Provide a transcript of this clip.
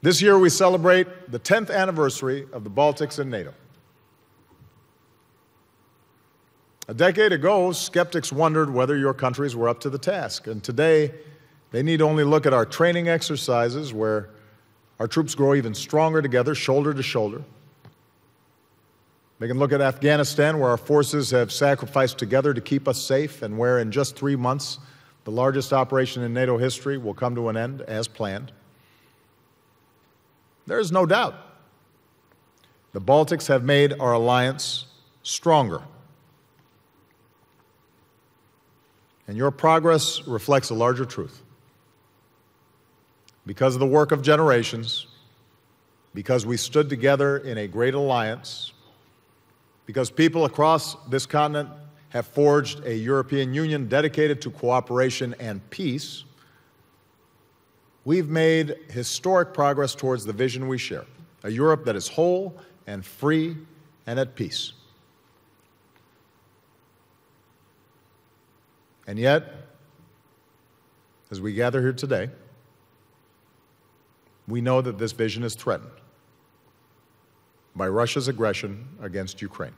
This year we celebrate the 10th anniversary of the Baltics and NATO. A decade ago, skeptics wondered whether your countries were up to the task, and today they need only look at our training exercises where our troops grow even stronger together, shoulder to shoulder. They can look at Afghanistan, where our forces have sacrificed together to keep us safe, and where in just three months, the largest operation in NATO history will come to an end as planned. There is no doubt the Baltics have made our alliance stronger. And your progress reflects a larger truth because of the work of generations, because we stood together in a great alliance, because people across this continent have forged a European Union dedicated to cooperation and peace, we've made historic progress towards the vision we share a Europe that is whole and free and at peace. And yet, as we gather here today, we know that this vision is threatened by Russia's aggression against Ukraine.